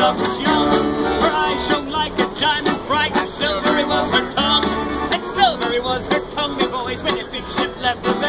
dog young. Her eyes shone like a diamond bright, silvery was her tongue. And silvery was her tongue, me boys, when your big ship left the